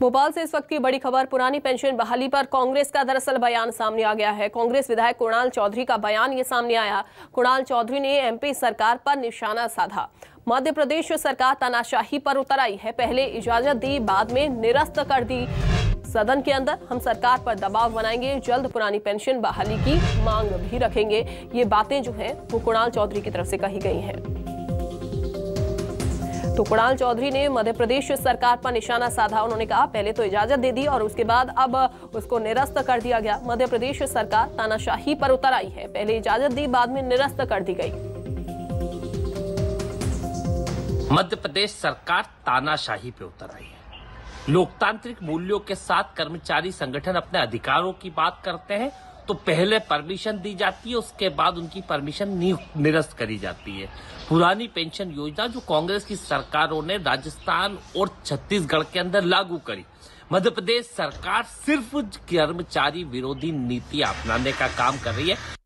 भोपाल से इस वक्त की बड़ी खबर, पुरानी पेंशन बहाली पर कांग्रेस का दरअसल बयान सामने आ गया है। कांग्रेस विधायक कुणाल चौधरी का बयान ये सामने आया। कुणाल चौधरी ने एमपी सरकार पर निशाना साधा। मध्य प्रदेश सरकार तानाशाही पर उतर आई है। पहले इजाज़त दी, बाद में निरस्त कर दी। सदन के अंदर हम सरकार पर दबाव बनाएँगे, जल्द पुरानी पेंशन बहाली की मांग भी रखेंगे। ये बातें जो है, वो कुणाल चौधरी की तरफ़ से कही गई हैं। तो कुणाल चौधरी ने मध्य प्रदेश सरकार पर निशाना साधा, उन्होंने कहा, पहले तो इजाज़त दे दी और उसके बाद अब उसको निरस्त कर दिया गया। मध्य प्रदेश सरकार तानाशाही पर उतर आई है। पहले इजाज़त दी, बाद में निरस्त कर दी गई। मध्य प्रदेश सरकार तानाशाही पे उतर आई है। लोकतांत्रिक मूल्यों के साथ कर्मचारी संगठन अपने अधिकारों की बात करते हैं तो पहले परमिशन दी जाती है, उसके बाद उनकी परमिशन निरस्त करी जाती है। पुरानी पेंशन योजना जो कांग्रेस की सरकारों ने राजस्थान और छत्तीसगढ़ के अंदर लागू करी। मध्य प्रदेश सरकार सिर्फ़ कर्मचारी विरोधी नीति अपनाने का काम कर रही है।